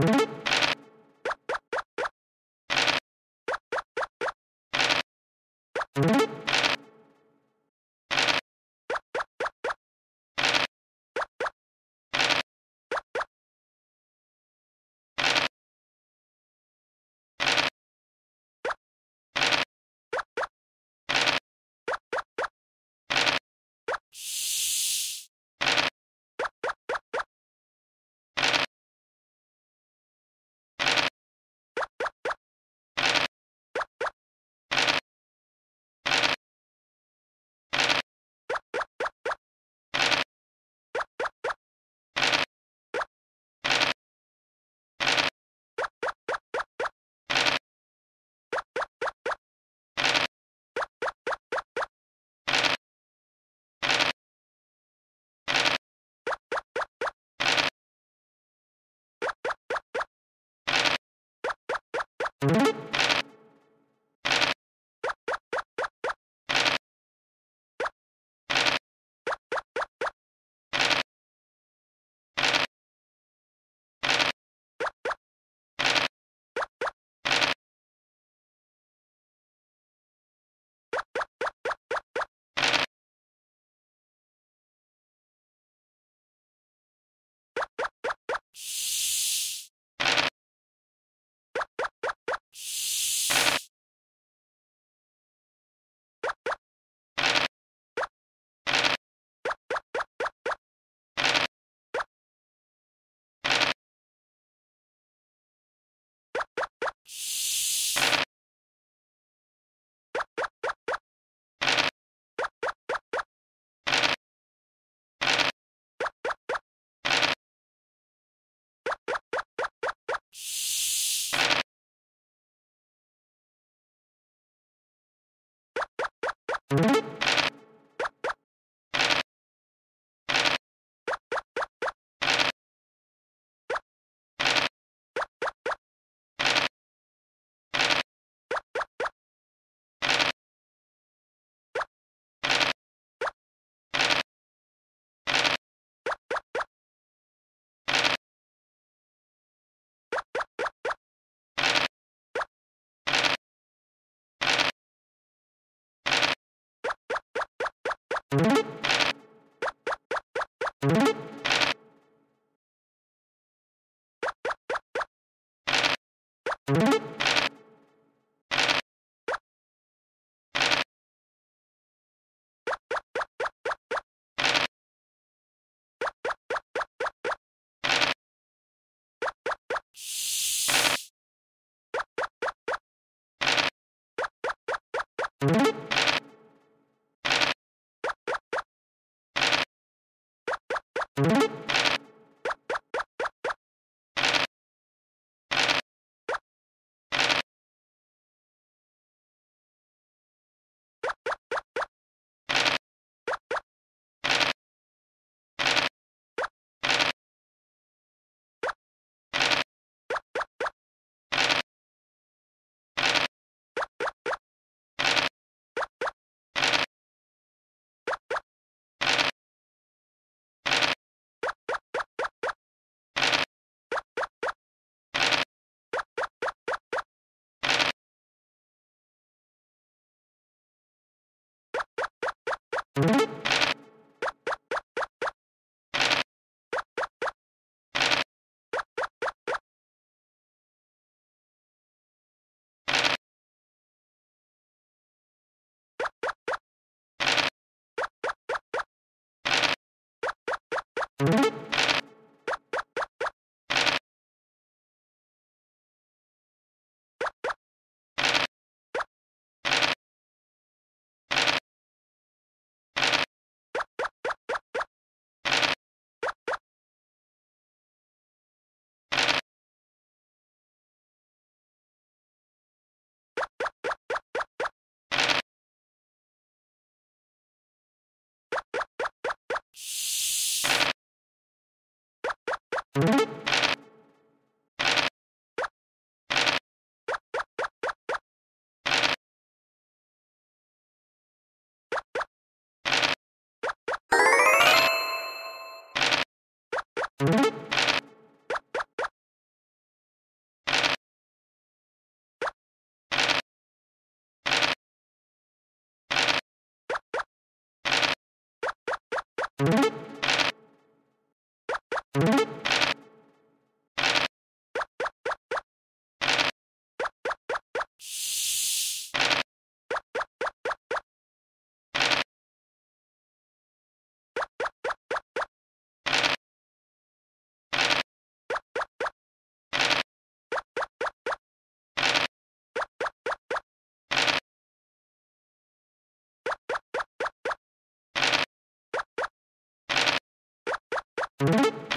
Thank you you you. you. you. you you.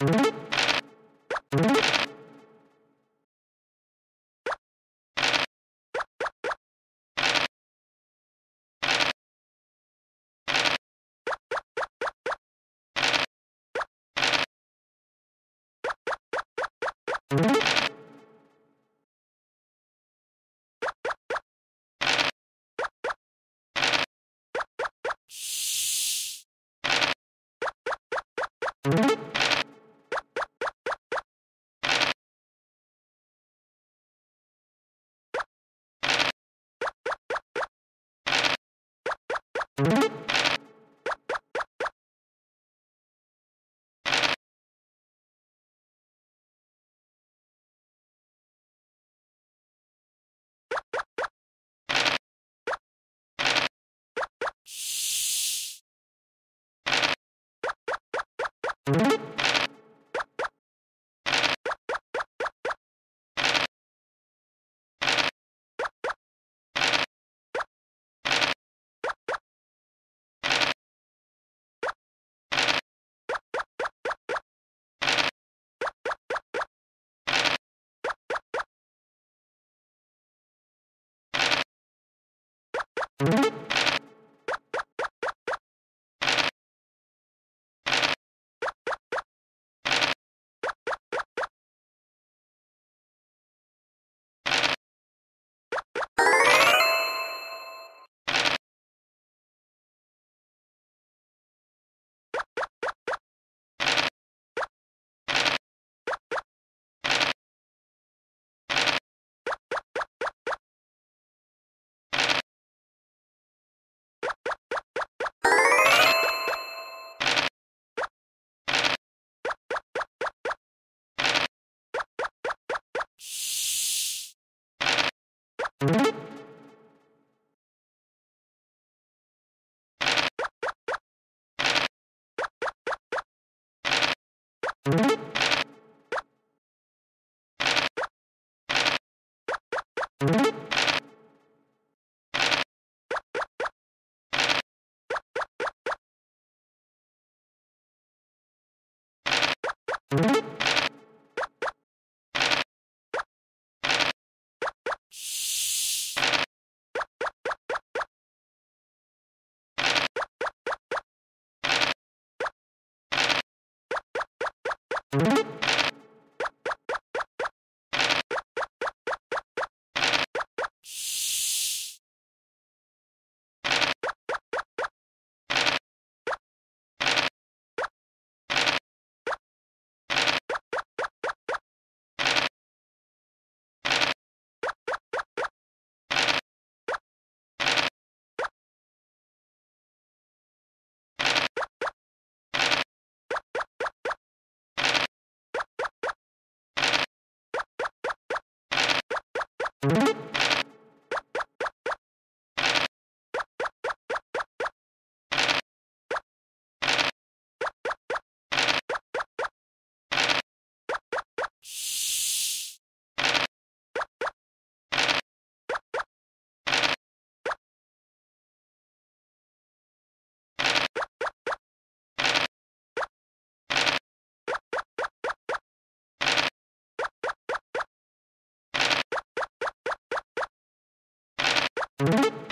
you you Thank you. Thank you. you. You